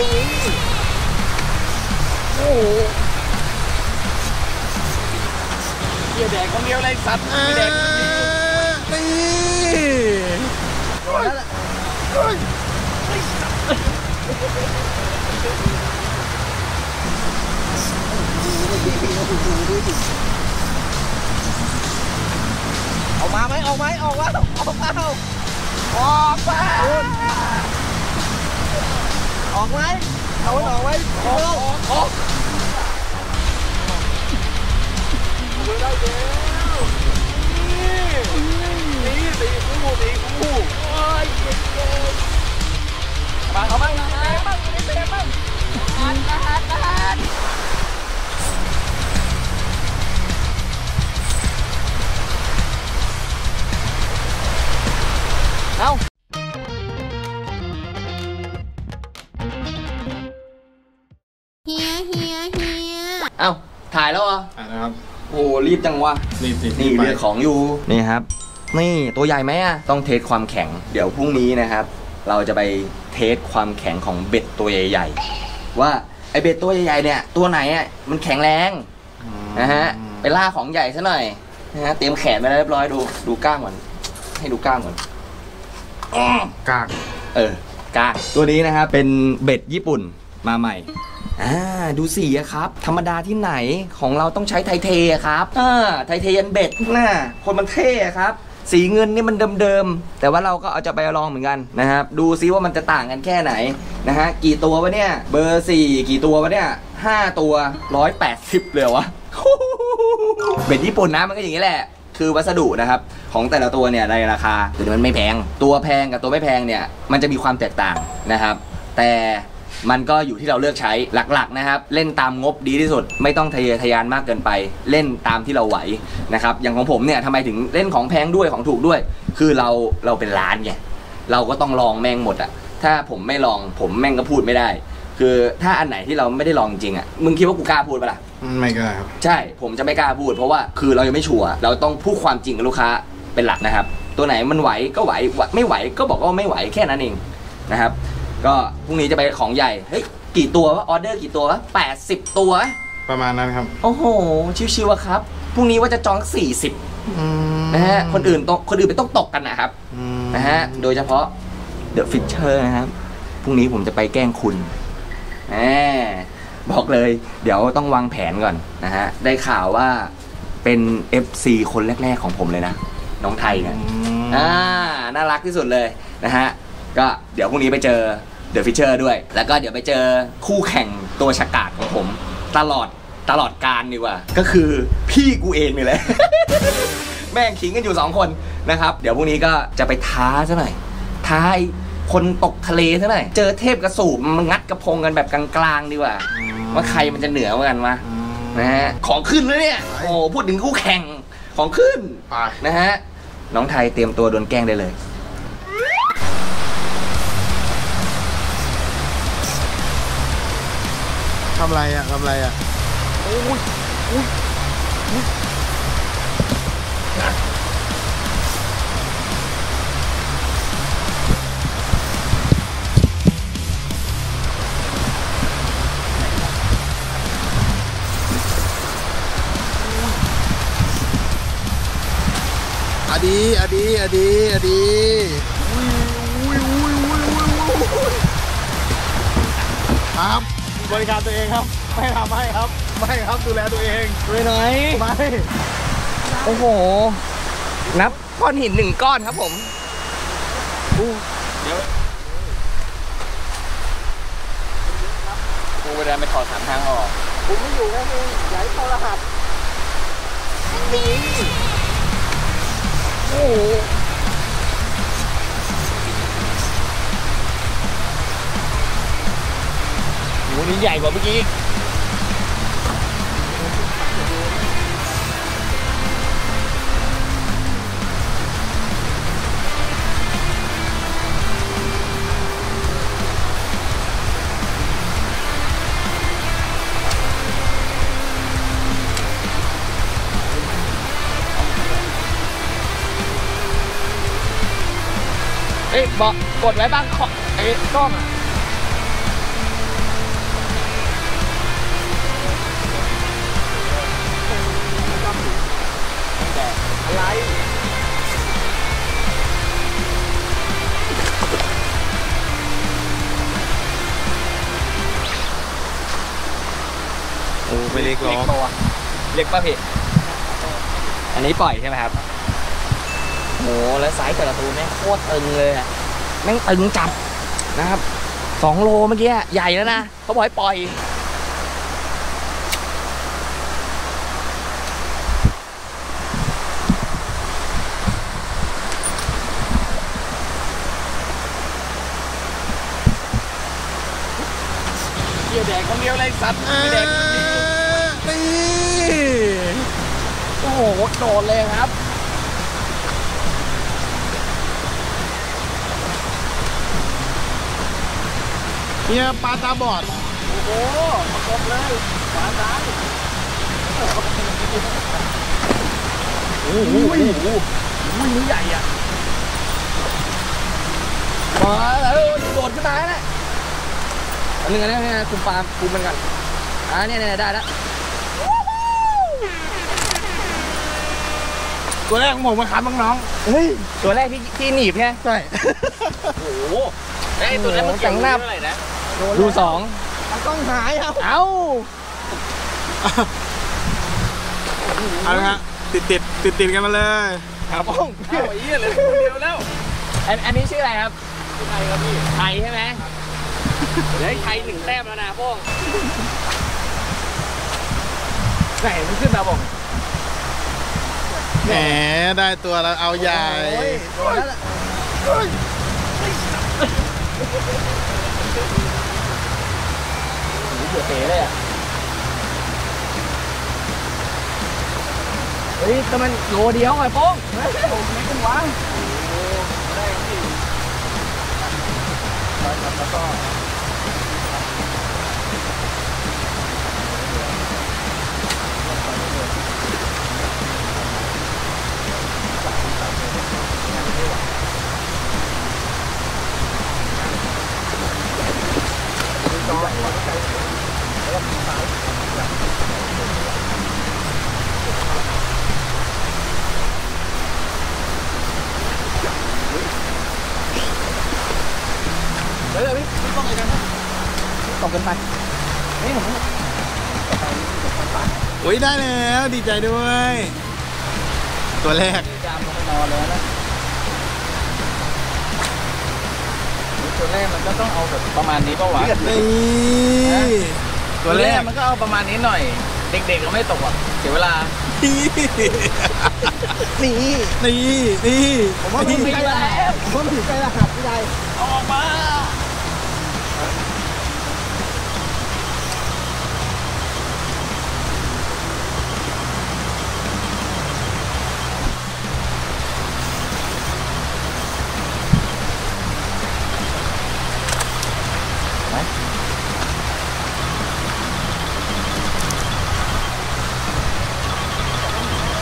นี้ โอ้โหเกียแดกคนเดียวเลยสัตว์ไม่แดกคนเดียวนี่ออกมาไหมออกไหมออกมาออกมาออกมา ออกไหมเอามันออกไหมออกออกออกได้แล้วนี่นี่ตีคู่ตีคู่โอ้ยเก่งมาเอาบ้างนะบ้างไม่เป็นบ้างหันหันหัน เฮียเฮียเฮียเอ้าถ่ายแล้วเหรออะนะครับโอ้รีบจังวะรีบสินี่รีบไปเรือของอยู่นี่ครับ นี่ตัวใหญ่ไหมอะต้องเทสความแข็ง เดี๋ยวพรุ่งนี้นะครับ เราจะไปเทสความแข็งของเบ็ดตัวใหญ่ๆว่าไอเบ็ดตัวใหญ่ๆเนี่ยตัวไหนอะมันแข็งแรงนะฮะไปล่าของใหญ่ซะหน่อยนะฮะเตรียมแขนไปแล้วเรียบร้อยดูดูกล้ามก่อนให้ดูกล้ามก่อนอ้อกากเออกล้างตัวนี้นะครับเป็นเบ็ดญี่ปุ่นมาใหม่ อ่าดูสีอะครับ ธรรมดาที่ไหนของเราต้องใช้ไทเทอะครับอ่าไทเทยันเบ็ดน่ะคนมันเท่อะครับสีเงินนี่มันเดิมๆ แต่ว่าเราก็เอาจะไปลองเหมือนกันนะครับ ดูซิว่ามันจะต่างกันแค่ไหนนะฮะ กี่ตัววะเนี่ย เบอร์สี่กี่ตัววะเนี่ยห้าตัวร้อยแปดสิบเลยวะ เบ็ดญี่ปุ่นนะมันก็อย่างนี้แหละ คือวัสดุนะครับ ของแต่ละตัวเนี่ยในราคาตัวนี้มันไม่แพง ตัวแพงกับตัวไม่แพงเนี่ย มันจะมีความแตกต่างนะครับ แต่ มันก็อยู่ที่เราเลือกใช้หลักๆนะครับ เล่นตามงบดีที่สุด ไม่ต้องทะเยอทะยานมากเกินไป เล่นตามที่เราไหวนะครับอย่างของผมเนี่ยทำไมถึงเล่นของแพงด้วยของถูกด้วย คือเราเราเป็นร้านไงเราก็ต้องลองแม่งหมดอะถ้าผมไม่ลองผมแม่งก็พูดไม่ได้ คือถ้าอันไหนที่เราไม่ได้ลองจริงอะมึงคิดว่ากูกล้าพูดปะล่ะไม่ก็ได้ครับใช่ผมจะไม่กล้าพูด เพราะว่าคือเรายังไม่ชัวร์เราต้องพูดความจริงกับลูกค้าเป็นหลักนะครับ ตัวไหนมันไหวก็ไหวไหวไม่ไหวก็บอกว่าไม่ไหวแค่นั้นเองนะครับ ก็พรุ่งนี้จะไปของใหญ่ เฮ้ย กี่ตัววะออเดอร์กี่ตัววะแปดสิบตัว ประมาณนั้นครับ โอ้โห ชิวๆอะครับ พรุ่งนี้ว่าจะจอง40อืมนะฮะ คนอื่นต้องคนอื่นไปต้องตกกันนะครับอืมนะฮะ โดยเฉพาะเดอะฟิชเชอร์นะครับ พรุ่งนี้ผมจะไปแกล้งคุณแหมบอกเลย เดี๋ยวต้องวางแผนก่อนนะฮะ ได้ข่าวว่าเป็น FC คนแรก ๆ ของผมเลยนะ น้องไทยเนี่ยอืมอ่า น่ารักที่สุดเลยนะฮะ ก็เดี๋ยวพรุ่งนี้ไปเจอ The Fisher ด้วย แล้วก็เดี๋ยวไปเจอคู่แข่งตัวฉกาจของผม ตลอดตลอดกาลดีกว่า ก็คือพี่กูเองนี่แหละ แม่งขิงกันอยู่สองคนนะครับ เดี๋ยวพรุ่งนี้ก็จะไปท้าซะหน่อย ท้าไอ้คนตกทะเลซะหน่อย เจอเทพกระสูบมันงัดกระพงกันแบบกลางๆดีกว่า ว่าใครมันจะเหนือกว่ากันวะอืมนะฮะ ของขึ้นแล้วเนี่ย โอ้โหพูดถึงคู่แข่งของขึ้นไป นะฮะ น้องไทยเตรียมตัวโดนแกล้งได้เลย ทำไรอะทำไรอะอดีอดีอดีอดีครับ บริการตัวเองครับ ไม่ทำให้ครับ ไม่ครับดูแลตัวเองไปไหนไม่โอ้โห นับก้อนหินหนึ่งก้อนครับผมเดี๋ยวกูไปเดินไปถอดสามทางออกผมไม่อยู่แค่นี้อย่าให้เข้ารหัสโอ้ โหโหนี่ใหญ่กว่าเมื่อกี้เอ้ยบอกกดไว้บ้างขอไอ้กล้องอะ ไลโอ้ไม่เล็กหรอลกเล็กป่ะพี่อันนี้ปล่อยใช่ไหมครับโหแล้วสายแต่ละตัวแม่งโคตรตึงเลยอะแม่งตึงจับนะครับสองโลเมื่อกี้ใหญ่แล้วนะเขาบอกให้ปล่อย ดกคนเดียวเลยสัตว์อ่าไม่แดกนี่โอ้โหโดนเลยครับเฮียปลาตาบอด โอ้โหประกบเลยขวาซ้ายโอ้โหโอ้โหโอ้โหนี่ใหญ่อะมาแล้วโดดขึ้นมาแล้วนะ อันนึงอันนี้อันนี้คุมปลาคุมมันก่อนอ่าเนี่ยเนี่ยได้แล้วตัวแรกของผมมาครับน้องเฮ้ยตัวแรกที่ที่หนีบไงๆใช่โอ้โหไอ้ตัวนั้นมันจังหน้าดูสองมันต้องหายครับเอ้าเอาละฮะติดติดติดติดๆกันมาเลยครับป้องเอาไอ้เหี้ยเลยคนเดียวแล้วอันอันนี้ชื่ออะไรครับไทยครับพี่ไทยใช่ไหม เหลือไทยหนึ่งแต้มแล้วนะป้องไหนมันขึ้นมาบอกแหมได้ตัวแล้วเอาใหญ่โดนแล้วล่ะโอ้โหเดือดเตะเลยอะเฮ้ยแต่มันโลเดียวไอ้โป้งเฮ้ยโอ้ไม่ขึ้นวางได้ที่แล้วก็ เฮ้ยพี่พี่ป้องอะไรกันครับตกกันไปนี่ผมโอ้ยได้แล้วดีใจด้วย ตัวแรกยามลงไปนอนแล้วนะ ตัวแรกมันก็ต้องเอาแบบประมาณนี้ป่าวะนี่ตัวแรกมันก็เอาประมาณนี้หน่อย เด็กๆก็ไม่ตกอะเสียเวลานี่นี่ นี่ นี่ ผมว่ามันถึงใกล้แล้วผมว่ามันถึงใกล้แล้วหักพี่ใหญ่ออกมา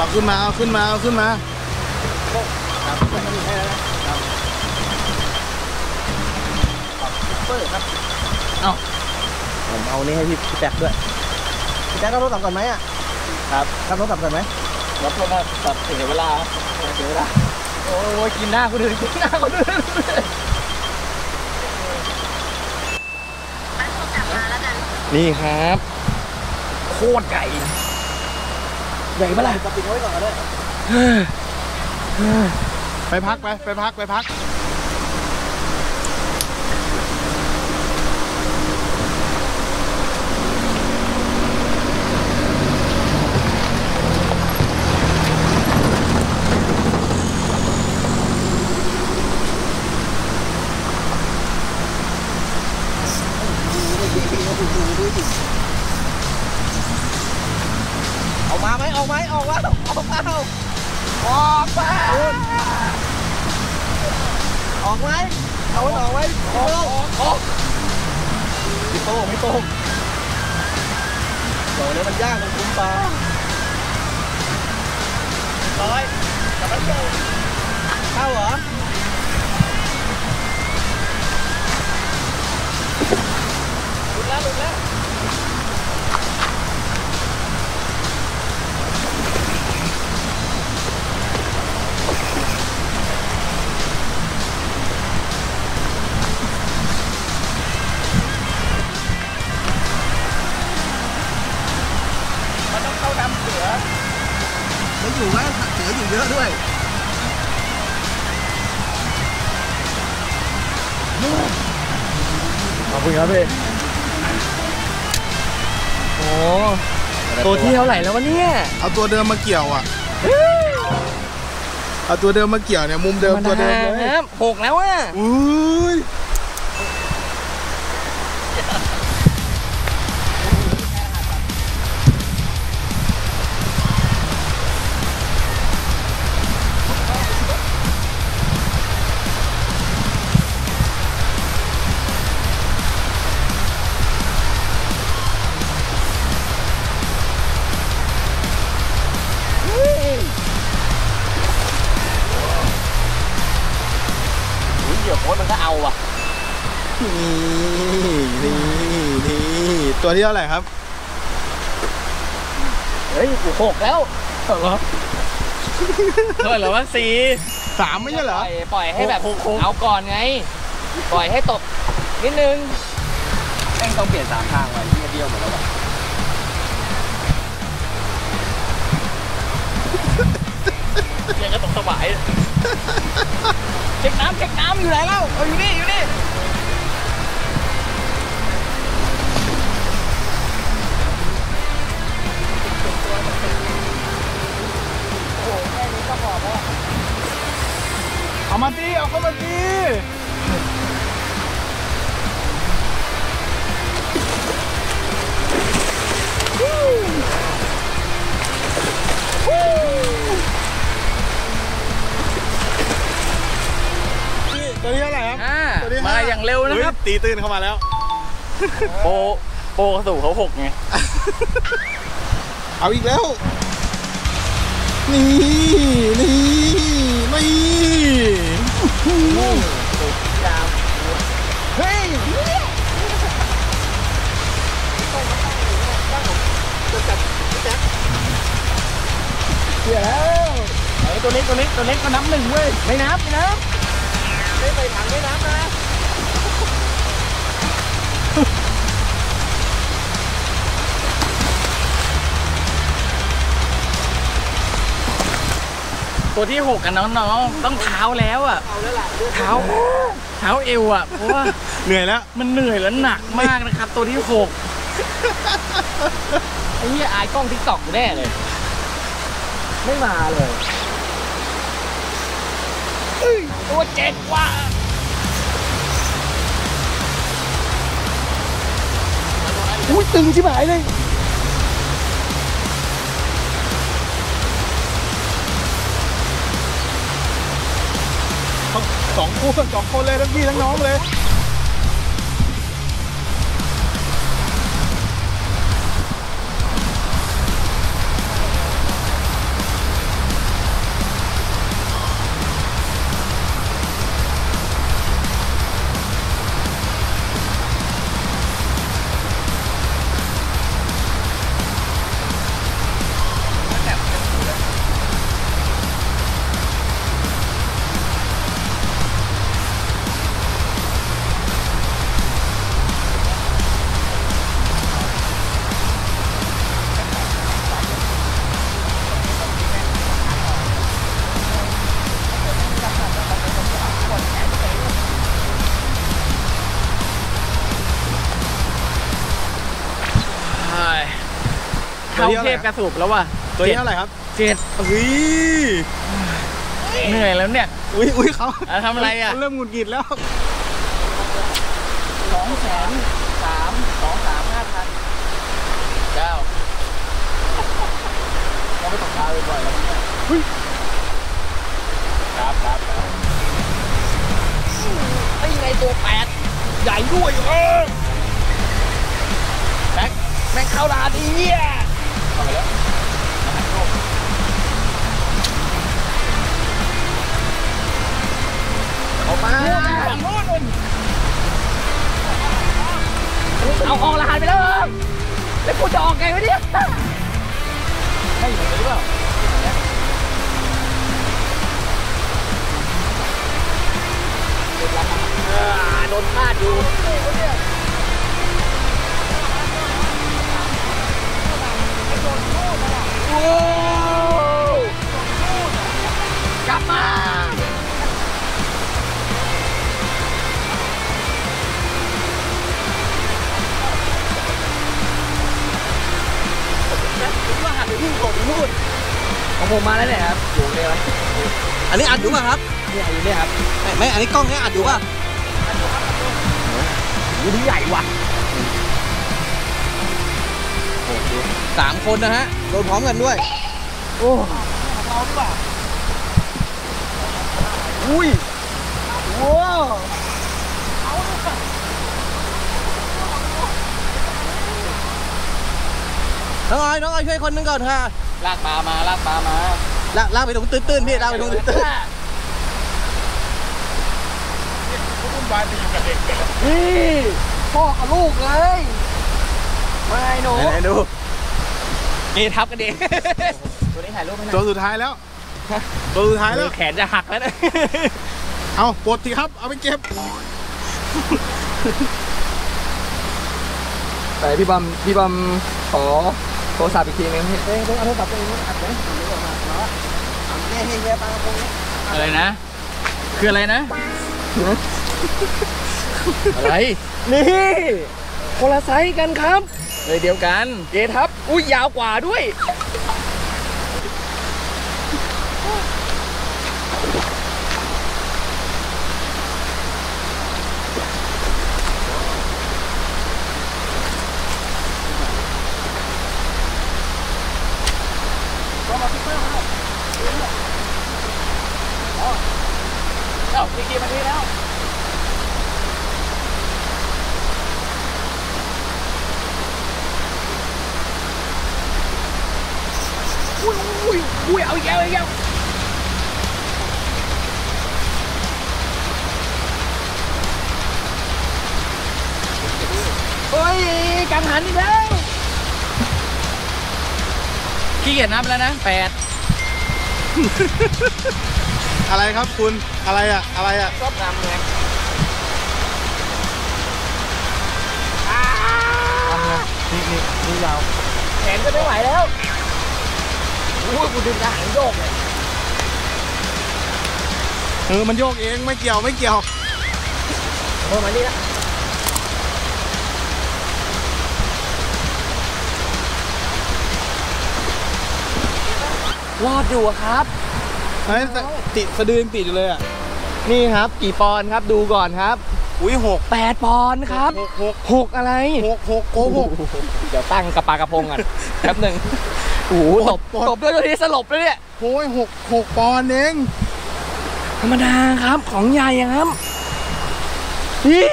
เอาขึ้นมาเอาขึ้นมาเอาขึ้นมาผมเอานี่ให้พี่พี่แจ็คด้วยพี่แจ๊ครับโทรศัพท์ก่อนไหมอะครับรับโทรศัพท์ก่อนไหมรับโทรศัพท์ตัดเสียเวลาเสียเวลาโอ้ยกินหน้าคนอื่นกินหน้าคนอื่นนี่ครับ โคตรใหญ่ ใหญ่เมื่อไหร่จะปิดไว้ก่อนก็ได้ไปพักไป ไปพัก ไปพัก อยู่ไหมเหลืออยู่เยอะด้วยขอบคุณครับพี่โอ้ตัวที่เท่าไหร่แล้ววะเนี่ย เอาตัวเดิมมาเกี่ยวอะ เอาตัวเดิมมาเกี่ยวเนี่ยมุมเดิมตัวเดิมเลยครับหกแล้วอะอุ้ย เดี๋ยวโค้ดมันก็เอาอะ นี่นี่นี่ตัวที่เท่าไหร่ครับ เฮ้ยกูหกแล้วเหรอเท่าไหร่แล้ววะสี่สามไม่ใช่เหรปอล่อยปล่อยให้แบบหกหกเอาก่อนไง ปล่อยให้ตกนิดนึงแม่งต้องเปลี่ยนสามทางไว้ที่เดียวหมดแล้วว่ะยังก็ตกสบาย เช็คน้ำเช็คน้ำอยู่ไหนแล้วเอาอยู่นี่อยู่นี่เอามาตีเอาเข้ามาตีตัว เร็วนะครับฮ้ยตีตื่นเข้ามาแล้ว โปโปกระสู่เขาหกไง เอาอีกแล้ว นี่ นี่ นี่เฮ้ยเสียแล้วไอ้ตัวเล็กตัวเล็กตัวเล็กก็นับหนึ่งเว้ย ไม่นับไม่นับไม่ใส่ถังไม่นับนะ ตัวที่หกกันน้องๆต้องเท้าแล้วอะเท้าเท้าเอวอะเพราะว่าเหนื่อยแล้วมันเหนื่อยและหนักมากนะครับ ตัวที่หกไอ้เหี้ยอายกล้องทิกตอกแน่เลย ไม่มาเลยเอ้ยตัวเจ็ดว่ะอุ้ยตึงชิบหายเลย สองคนสองคนเลยทั้งพี่ทั้งน้องเลย เข้าเทพกระสุบแล้วว่ะตัวนี้เท่าไหร่ครับเจ็ดอุ้ยเหนื่อยแล้วเนี่ย อุ้ยอุ้ยเขาอะทำอะไรอะเขาเริ่มหงุดหงิดแล้วสองแสนสามสองสามห้าพันเก้าเราไม่ตกปลาบ่อยๆแล้วเนี่ยครับครับครับไอ้ไงตัวแปดใหญ่ด้วยเออแม็กแม็กเข้าลานดีอะเข้า ฝั่งโน้นนู่นเอาออกรหัสไปแล้วแล้วกูจะออกไงวะเนี่ยได้อยู่หรือเปล่าอ่าโดนพลาดอยู่กลับมา นะผมว่าหันไปนู่นก่อนนู่นของผมมาแล้วเนี่ยครับอยู่เลยครอันนี้อัดอยู่ป่ะครับเนี่ยอยู่เนี่ยครับไม่ไม่อันนี้กล้องเนี่ยอัดอยู่ป่ะอัดอยู่ครับอยู่ที่ใหญ่ว่ะสามคนนะฮะโดนพร้อมกันด้วย โอ้พร้อมป่ะอุ้ยโอ้ น้องออยน้องออยช่วยคนหนึงก่อนค่ะลากปลามาลากปลามาลากลากไปตรงตื้นๆพี่ลากไปตรงตื้นนี่พ่อกับลูกเลยไม่หนูๆไหนๆดูนี่ทับกันดิตัวนี้ถ่ายรูปให้หน่ตัอวยสุดท้ายแล้ว ตัวสุดท้ายแล้วแขนจะหักแล้วนะเอาปลดทีครับ เอาไปเก็บแต่พี่บอมพี่บอมขอ โทรศัพท์อีกทีนึงพี่เอ้ยเอาโทรศัพท์ไปเองอัดไหมนี่นี่เนี่ยปลากระพงนี่อะไรนะ คืออะไรนะ อะไร นี่คนละไซส์กันครับเลยเดียวกัน เกทับ อุ้ยยาวกว่าด้วย เอ้าพี่กีมาทีแล้วอุ้ยอุ้ยอุ้ยเอาอีกแล้วเอาอีกแล้วเฮ้ยกังหันอีกแล้วขี้เกียจนับแล้วนะแปด อะไรครับคุณอะไรอะอะไรอะชอบนำไงนี่นี่นี่ยาวแขนก็ไม่ไหวแล้วอุ้ยกูดึงกระหังโยกเลยเออมันโยกเองไม่เกี่ยวไม่เกี่ยวเออมานี่ละรอดอยู่อะครับ เฮ้ยแต่ติดสะดือยังติดอยู่เลยอะนี่ครับกี่ปอนด์ครับดูก่อนครับ อุ้ยหก8ปอนด์ครับหกหกหกอะไรหกหกโกหกเดี๋ยวตั้งกระปากระพงก่อนแป๊บหนึ่งโอ้โหตบปอนด์ตบด้วยตัวนี้สลบเลยเนี่ยโอ้ยหกหกปอนด์เองธรรมดาครับของใหญ่อะครับนี่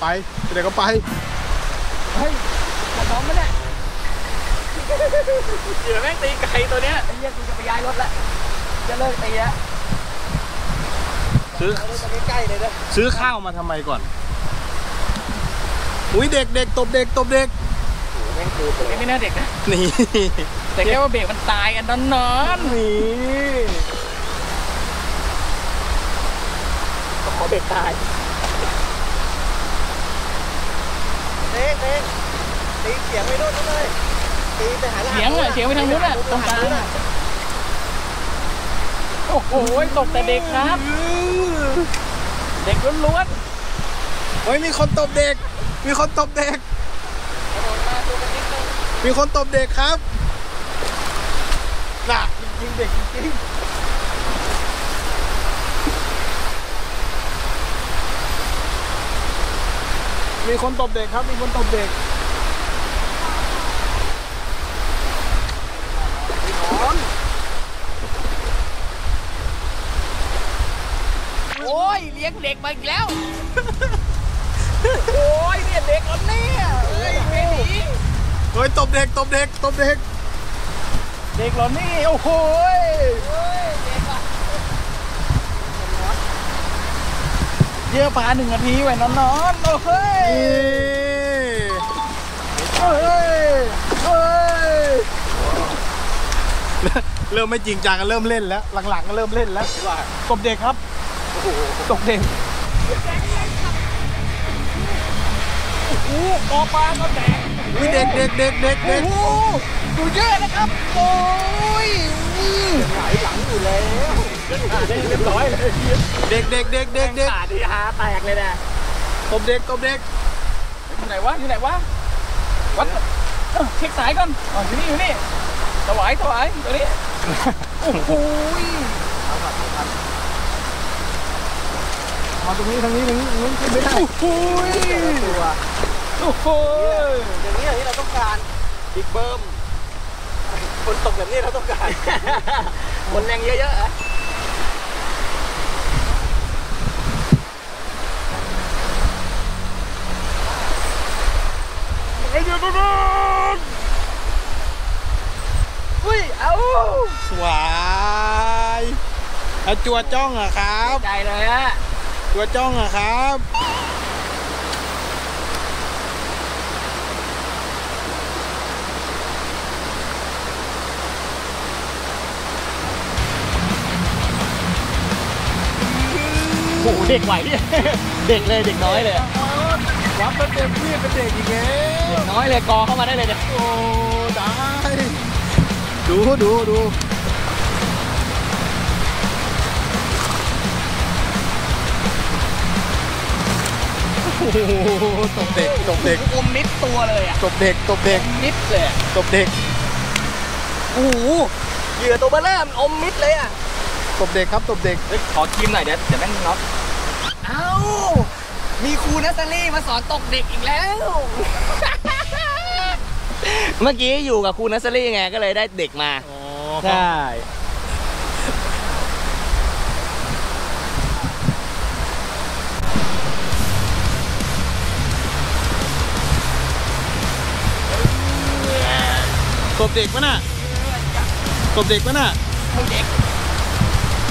ไปเดี๋ยวก็ไปเฮ้ยจะน้องไหมเนี่ยเหยื่อแม่งตีไก่ตัวเนี้ยไอ้เหี้ยกูจะไปย้ายรถละ จะเลิกตีแล้วซื้อใกล้ๆเลยนะซื้อข้าวมาทำไมก่อน อุ้ยเด็กเด็กตบเด็กตบเด็กแม่งคือเด็กไม่น่าเด็กนะนี่แต่แค่ว่าเบรกมันตายกันนอนนอนนี่ขอเบรกตายเต๊ะเต๊ะตีเสียงไปโน่นนั่นเลยตีไปหาเสียงอะเสียงไปทางนู้นอะตรงกลางอะ โอ้โหตกแต่เด็กครับ เด็กล้วนเฮ้ยมีคนตบเด็ก มีคนตบเด็ก มีคนตบเด็กครับน่ะยิงเด็กจริงๆมีคนตบเด็กครับ มีคนตบเด็ก ๆ โอ้ยเลี้ยงเด็กมาอีกแล้ว โอ้ยเนี่ยเด็กแล้วเนี่ยเฮ้ยไม่หนีเฮ้ยตบเด็กตบเด็กตบเด็ก เด็กเหรอนี่โอ้โหยเยี่ยปลาหนึ่งนาทีไว้นอนๆโอ้เฮ้ยเฮ้ยเฮ้ยเริ่มไม่จริงจังกันเริ่มเล่นแล้ว หลังๆก็เริ่มเล่นแล้วตบเด็กครับ ตบเด็กโอ้กอปลาก็แตกอุ้ยเด็กเด็กเด็กเด็กเด็กโอ้ดูเยอะนะครับโอ้ยเด็กเด็กเด็กเด็กเด็กขาดีฮาแตกเลยนะตบเด็กตบเด็กอยู่ไหนวะอยู่ไหนวะวัดเอ้าเช็คสายก่อนอ๋ออยู่นี่อยู่นี่ถวายถวายตัวนี้โอ้โห มาตรงนี้ทางนี้ทางนี้นู้นขึ้นไม่ได้โอ้โหโอ้โหอย่างนี้อย่างนี้เราต้องการบิ๊กเบิ้มคนตกแบบนี้เราต้องการคนแรงเยอะๆอะไอ้เดี๋ยวนะอุ้ยเอ้าหวายเอาจัวจ้องอะครับใจเลยฮะ จัวจ้องอะครับโอ้โหเด็กไหวเนี่ยเด็กเลยเด็กน้อยเลยวับเป็นเด็กพี่เป็นเด็กอีกแล้วเด็กน้อยเลยกอเข้ามาได้เลยเนี่ยโอ้ได้ดูดูดู โอ้โหตบเด็กตบเด็กอมมิดตัวเลยอะตบเด็กตบเด็กมิดเลยอะตบเด็กโอ้โหเหยื่อตัวเบลเลอร์มันอมมิดเลยอะตบเด็กครับตบเด็กเฮ้ยขอคิมหน่อยเดี๋ยวเดี๋ยวแม่งน็อกเอ้ามีครูนัสซารี่มาสอนตกเด็กอีกแล้ว เมื่อกี้อยู่กับครูนัสซอรี่ไงก็เลยได้เด็กมาอ๋อใช่ ตบเด็กปะน่ะตบเด็กปะน่ะ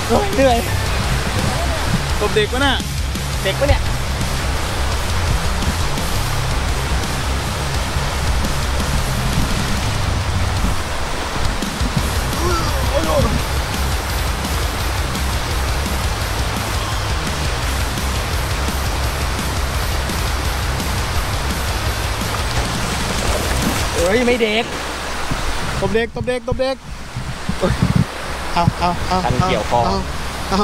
โอ้ยเหนื่อยตบเด็กปะน่ะเด็กปะเนี่ยเอ้ยไม่เด็ก ตบเด็กตบเด็กตบเด็กเอ้ยเอาเอาเอาคันเกี่ยวคอาเอา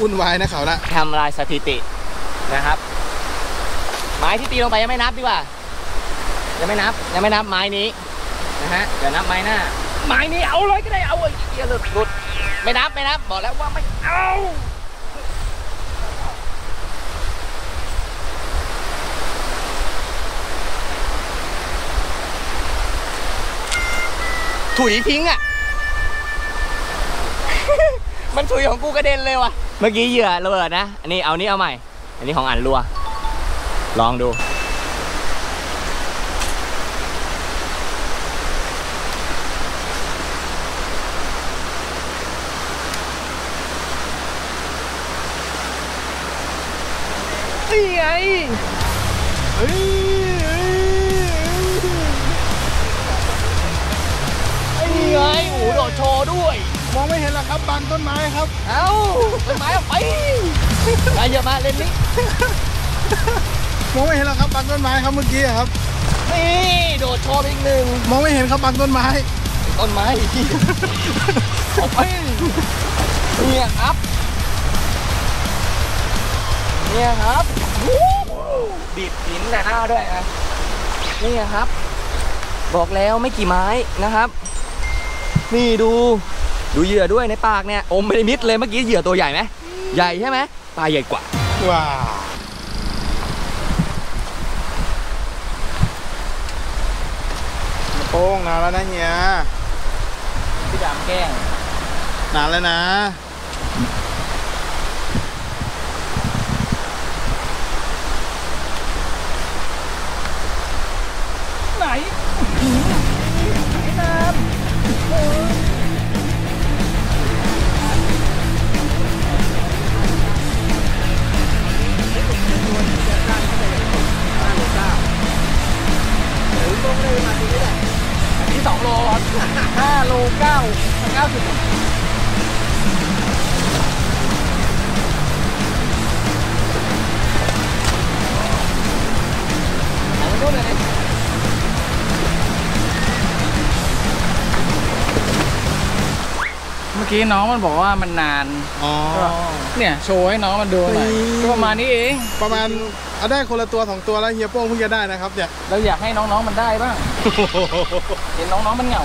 วุ่นวายนะเขาละทำลายสถิตินะครับ ไม้ที่ตีลงไปยังไม่นับดีกว่า ยังไม่นับ ยังไม่นับไม้นี้นะฮะเดี๋ยวนับไม้หน้า ไม้นี้เอาเลยก็ได้เอาไอ้เหี้ยหลุดหลุดไม่นับไม่นับ บอกแล้วว่าไม่เอา ถุยทิ้งอะ มันถุยของกูกระเด็นเลยว่ะ เมื่อกี้เหยื่อระเบิดนะ อันนี้เอานี้เอาใหม่ อันนี้ของอันรัว ลองดู นี่ไงเฮ้ย โอ้โหโดดโชว์ด้วย มองไม่เห็นหรอกครับบางต้นไม้ครับ เอ้าต้นไม้ออกไปไปอย่ามาเล่นนี้มองไม่เห็นหรอกครับบางต้นไม้ครับเมื่อกี้อะครับ นี่โดดโชว์ไปอีกหนึ่งมองไม่เห็นครับบางต้นไม้ ต้นไม้ที่ออกไปเนี่ยครับเนี่ยครับวู้บีบหินแต่หน้าด้วยนะนี่ครับ บอกแล้วไม่กี่ไม้นะครับ นี่ดูดูเหยื่อด้วยในปากเนี่ยอมไม่ได้มิดเลยเมื่อกี้เหยื่อตัวใหญ่ไหมใหญ่ใช่ไหมปลาใหญ่กว่าว้าโป้งนานแล้วนะเฮียพี่ดำแกล้งนานแล้วนะ ตรงเลยมาตรงนี้แหละอันนี้2โลครับ5โล9 90 กี้น้องมันบอกว่ามันนานอ๋อเนี่ยโชว์ให้น้องมันดูหน่อยอืมก็ประมาณนี้เอง ประมาณเอาได้คนละตัวสองตัวแล้วเฮียโป้งเพิ่งจะได้นะครับเนี่ย เราอยากให้น้องๆมันได้บ้าง เห็นน้องๆมันเหงา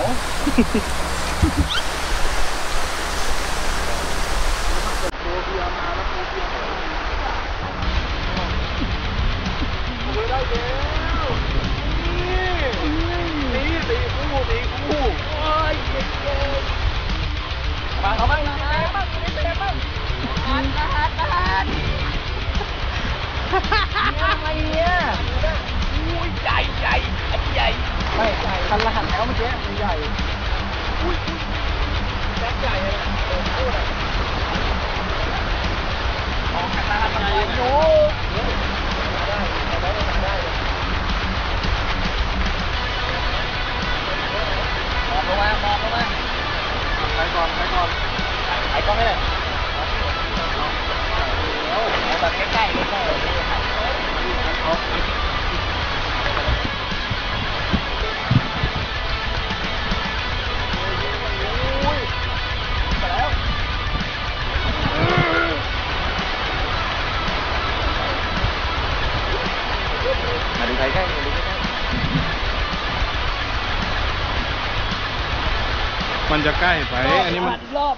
ใหญ่อุ้ยแจ็คใหญ่เลยโอ้โหออกคันละหันใหญ่โอ้ได้ได้ได้เลยมองลงมามองลงมาไปก่อนไปก่อนไอ้กล้องไม่เลยเอาแบบใกล้ๆใกล้ๆ มาดูใกล้ๆมาดูใกล้มันจะใกล้ไป อันนี้มัน รอบ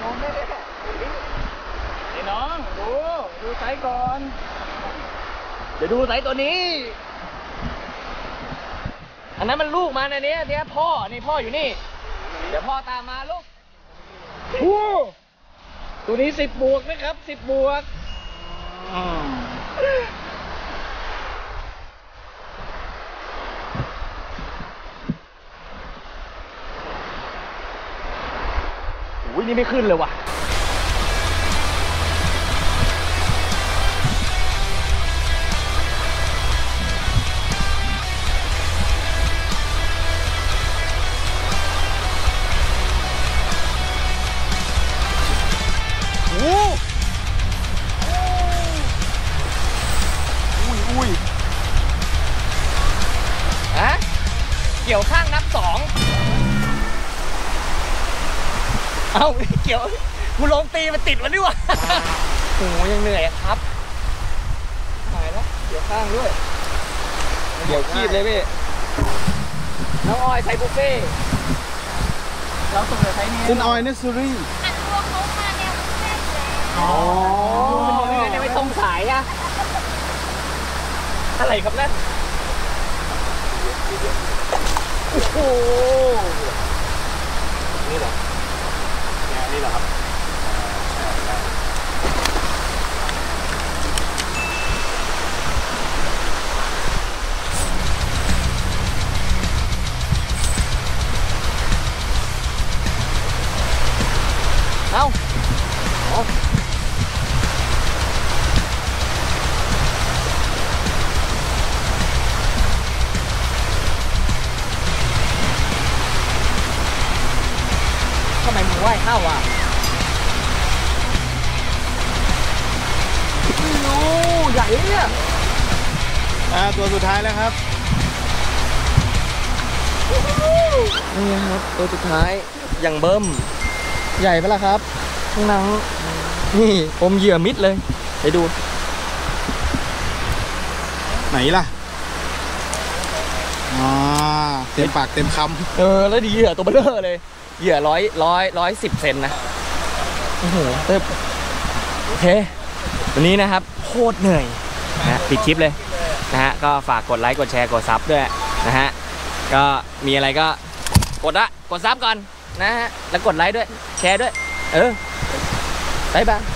น้องไม่ได้ไอ้น้อง ดู ดูไซส์ก่อน เดี๋ยวดูไซส์ตัวนี้ อันนั้นมันลูกมันอันเนี้ยเนี้ยพ่อ นี่พ่ออยู่นี่ เดี๋ยวพ่อตามมาลูก โอ้ ตัวนี้สิบบวกนะครับสิบบวกอุ้ยนี่ไม่ขึ้นเลยว่ะ เอ้าเกี่ยวกูลงตีมันติดมันด้วยวะโอ้ยังเหนื่อยอะครับหายแล้วเกี่ยวข้างด้วยเกี่ยวคีบเลยพี่ น้องออยใช้บุฟเฟ่ต์เราส่งเลยใช้นี่ซินออยเนสซูรี่อันตัวเขามาแนวแม่เลยอ๋อไม่ไม่ตรงสายอะอะไรครับนั่นโอ้โหนี่เหรอเนี่แหละครับ เข้าอะไม่รู้ใหญ่เนี่ยอ่าตัวสุดท้ายแล้วครับนี่ครับตัวสุดท้ายอย่างเบิ้ม ใหญ่ไปละครับข้างหนังนี่อมเหยื่อมิดเลยไปดู ไหนล่ะอ่าเต็มปากเต็มคอ เออ แล้วดีเหยื่อตัวเบ้อเร่อเลย เหยื่อร้อยร้อยร้อยสิบเซ็นนะโอ้โหเติบโอเค วันนี้นะครับโคตรเหนื่อยนะปิดคลิปเลยนะฮะก็ฝากกดไลค์กดแชร์กด sub ด้วยนะฮะก็มีอะไรก็กดละกด sub ก่อนนะฮะแล้วกดไลค์ด้วยแชร์ด้วย เออบ๊ายบายเฮียเฮี